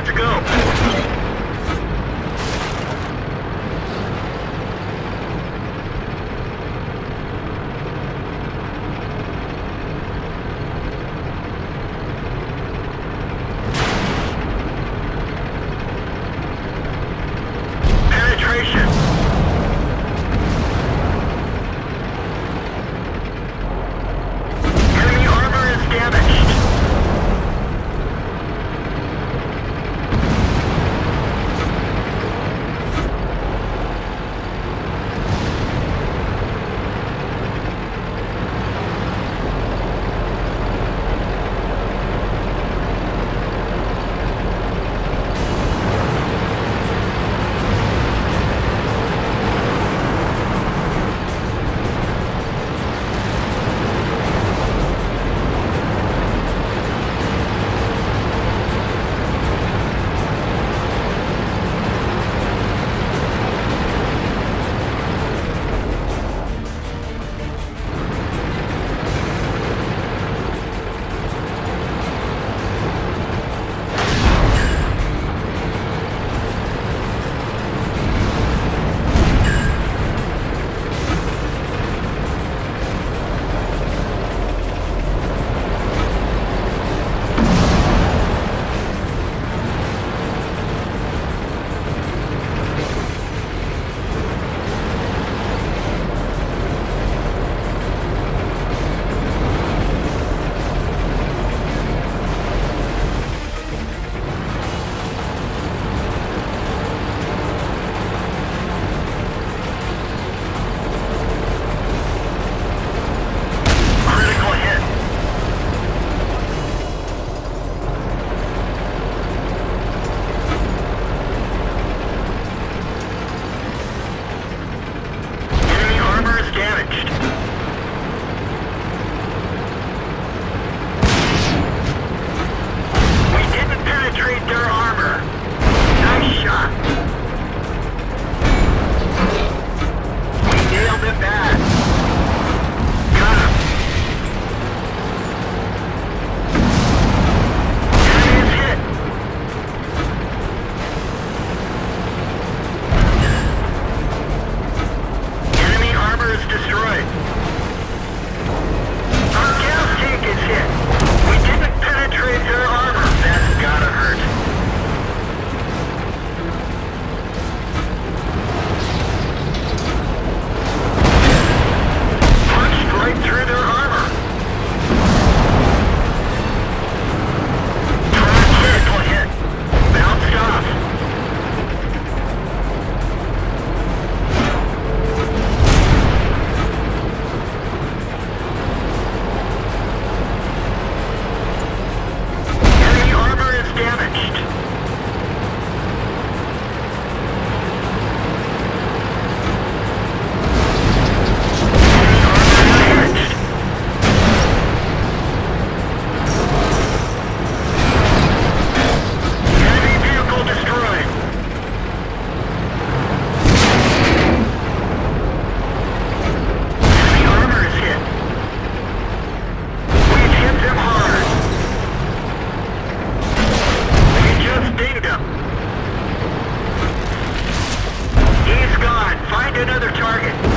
Got to go. another target.